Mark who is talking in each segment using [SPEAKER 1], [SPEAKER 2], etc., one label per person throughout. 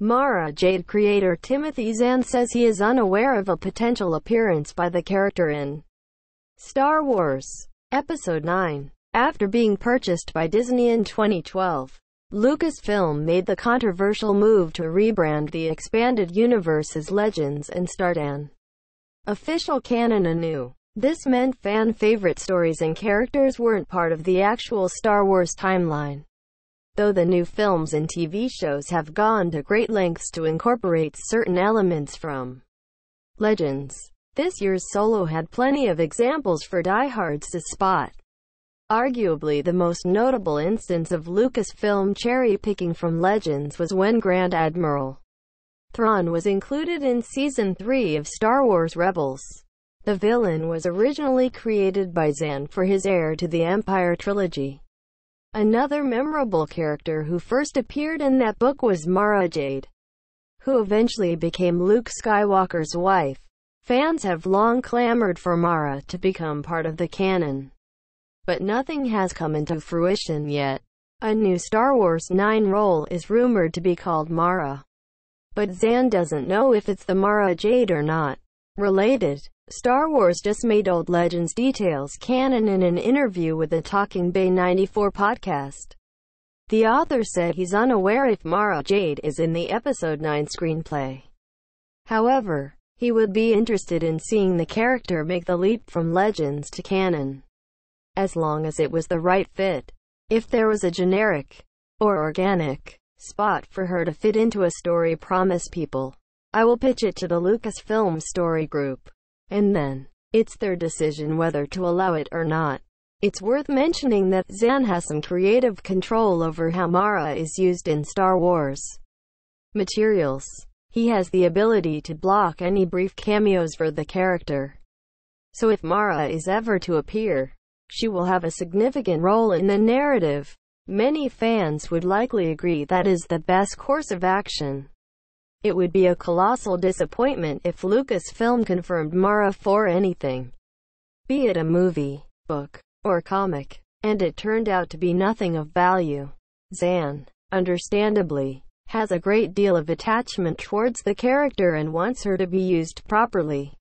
[SPEAKER 1] Mara Jade creator Timothy Zahn says he is unaware of a potential appearance by the character in Star Wars Episode 9. After being purchased by Disney in 2012, Lucasfilm made the controversial move to rebrand the expanded universe as Legends and start an official canon anew. This meant fan favorite stories and characters weren't part of the actual Star Wars timeline though the new films and TV shows have gone to great lengths to incorporate certain elements from Legends. This year's Solo had plenty of examples for diehards to spot. Arguably the most notable instance of Lucasfilm cherry-picking from Legends was when Grand Admiral Thrawn was included in Season 3 of Star Wars Rebels. The villain was originally created by Zahn for his heir to the Empire trilogy. Another memorable character who first appeared in that book was Mara Jade, who eventually became Luke Skywalker's wife. Fans have long clamored for Mara to become part of the canon, but nothing has come into fruition yet. A new Star Wars 9 role is rumored to be called Mara, but Zahn doesn't know if it's the Mara Jade or not. Related, Star Wars just made Old Legends details canon in an interview with the Talking Bay 94 podcast. The author said he's unaware if Mara Jade is in the Episode 9 screenplay. However, he would be interested in seeing the character make the leap from Legends to canon. As long as it was the right fit. If there was a generic, or organic, spot for her to fit into a story promise people, I will pitch it to the Lucasfilm Story Group. And then, it's their decision whether to allow it or not. It's worth mentioning that Zahn has some creative control over how Mara is used in Star Wars materials. He has the ability to block any brief cameos for the character. So if Mara is ever to appear, she will have a significant role in the narrative. Many fans would likely agree that is the best course of action. It would be a colossal disappointment if Lucasfilm confirmed Mara for anything, be it a movie, book, or comic, and it turned out to be nothing of value. Zahn, understandably, has a great deal of attachment towards the character and wants her to be used properly.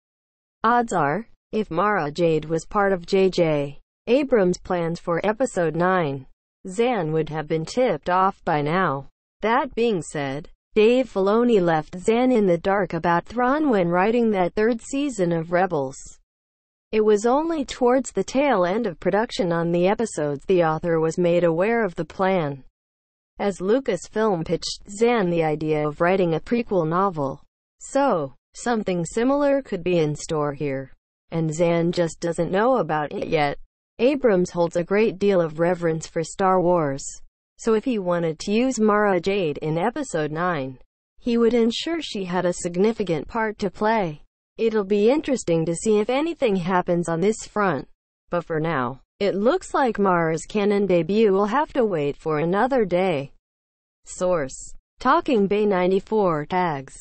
[SPEAKER 1] Odds are, if Mara Jade was part of J.J. Abrams' plans for Episode 9, Zahn would have been tipped off by now. That being said, Dave Filoni left Zahn in the dark about Thrawn when writing that third season of Rebels. It was only towards the tail end of production on the episodes the author was made aware of the plan. As Lucasfilm pitched Zahn the idea of writing a prequel novel. So, something similar could be in store here. And Zahn just doesn't know about it yet. Abrams holds a great deal of reverence for Star Wars. So if he wanted to use Mara Jade in Episode 9, he would ensure she had a significant part to play. It'll be interesting to see if anything happens on this front. But for now, it looks like Mara's canon debut will have to wait for another day. Source. Talking Bay 94 tags.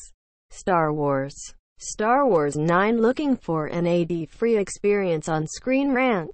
[SPEAKER 1] Star Wars. Star Wars 9 looking for an AD-free experience on Screen Rant.